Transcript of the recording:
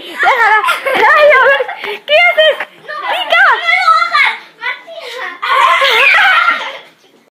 别喊了